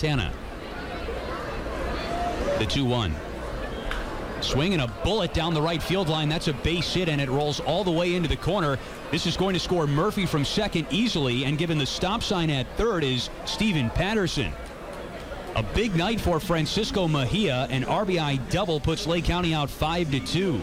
Santana. The 2 1. Swinging a bullet down the right field line. That's a base hit, and it rolls all the way into the corner. This is going to score Murphy from second easily, and given the stop sign at third is Stephen Patterson. A big night for Francisco Mejia. An RBI double puts Lake County out 5 to 2.